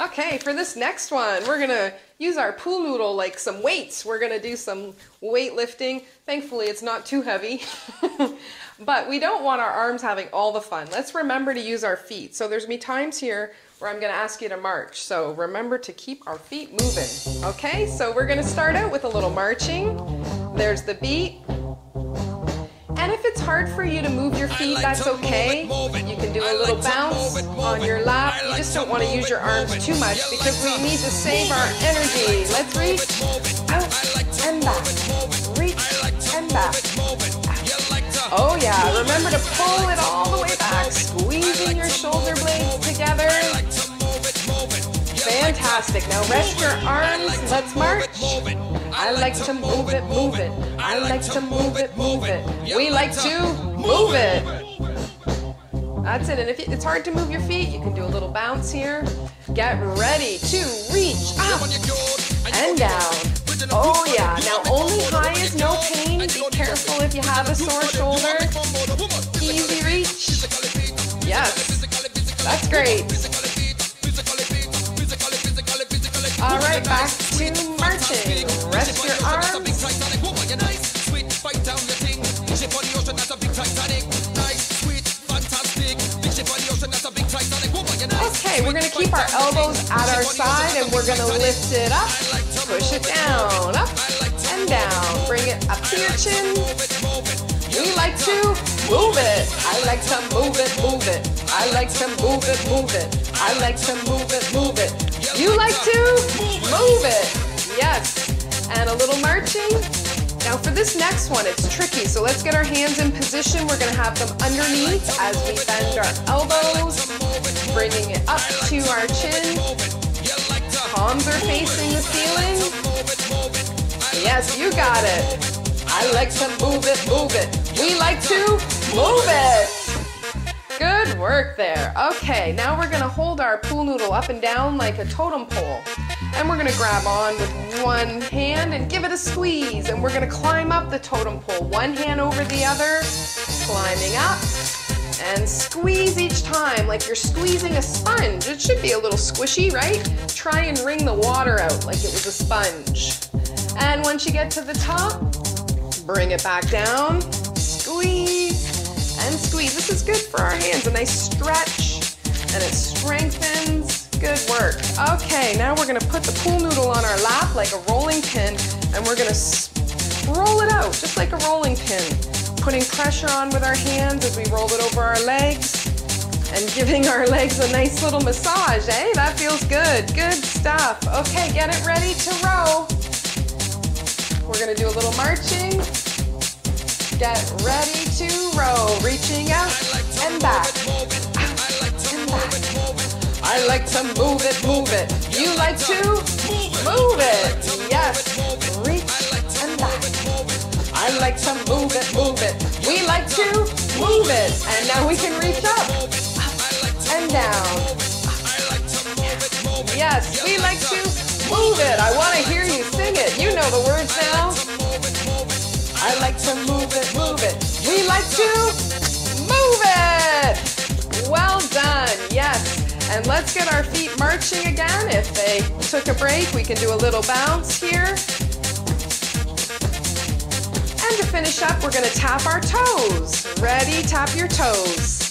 Okay, for this next one, we're gonna use our pool noodle like some weights. We're gonna do some weightlifting. Thankfully, it's not too heavy. but we don't want our arms having all the fun. Let's remember to use our feet. So there's gonna times here where I'm gonna ask you to march. So remember to keep our feet moving. Okay, so we're gonna start out with a little marching. There's the beat. And if it's hard for you to move your feet, that's okay. You can do a little bounce on your lap. You just don't want to use your arms too much because we need to save our energy. Let's reach out and back. Reach and back. Oh yeah, remember to pull it all the way back, squeezing your shoulder blades together. Fantastic. Now rest your arms. Let's march. I like to move it, move it. I like to move it, move it. Like to move it. That's it. And if it's hard to move your feet, you can do a little bounce here. Get ready to reach up and down. Oh yeah. Now only high is no pain. Be careful if you have a sore shoulder. Easy reach. Yes. That's great. All right, back to Okay, we're gonna keep our elbows at our side and we're gonna lift it up, push it down, up and down. Bring it up to your chin. We like to move it. I like to move it, move it. I like to move it, move it. I like to move it, move it. You like to move it. Yes. And a little marching. Now for this next one, it's tricky. So let's get our hands in position. We're gonna have them underneath as we bend our elbows, bringing it up to our chin. Palms are facing the ceiling. Yes, you got it. I like to move it, move it. We like to move it. Good work there. Okay, now we're gonna hold our pool noodle up and down like a totem pole. And we're gonna grab on with one hand and give it a squeeze. And we're gonna climb up the totem pole, one hand over the other, climbing up. And squeeze each time like you're squeezing a sponge. It should be a little squishy, right? Try and wring the water out like it was a sponge. And once you get to the top, bring it back down, squeeze, and squeeze. This is good for our hands. A nice stretch, and it strengthens. Work. Okay, now we're gonna put the pool noodle on our lap like a rolling pin, and we're gonna roll it out just like a rolling pin. Putting pressure on with our hands as we roll it over our legs, and giving our legs a nice little massage. Eh? That feels good. Good stuff. Okay, get it ready to row. We're gonna do a little marching. Get ready to row. Reaching out and back. I like to move it, move it. You like to move it. Yes. Reach and back. I like to move it, move it. We like to move it. And now we can reach up, up and down. Yes, we like to move it. I want to hear you sing it. You know the words now. I like to move it, move it. We like to And let's get our feet marching again. If they took a break, we can do a little bounce here. And to finish up, we're gonna tap our toes. Ready? Tap your toes.